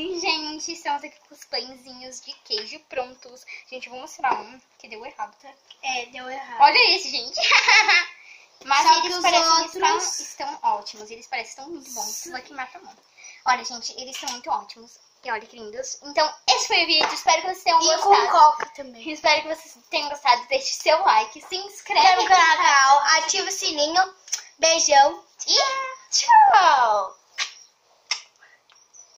Ai, gente, estamos aqui com os pãezinhos de queijo prontos. Gente, vou mostrar um que deu errado, tá? É, deu errado. Olha esse, gente. Mas Só que eles parecem outros- estão, estão ótimos. Eles parecem tão muito bons. Isso aqui mata a mão. Olha, gente, eles são muito ótimos. E olha que lindos. Então, esse foi o vídeo. Espero que vocês tenham gostado. E com coca também. Espero que vocês tenham gostado. Deixe seu like, se inscreve no canal, ativa o sininho. Beijão. e tchau!